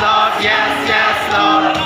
yes, Lord, yes, yes, Lord.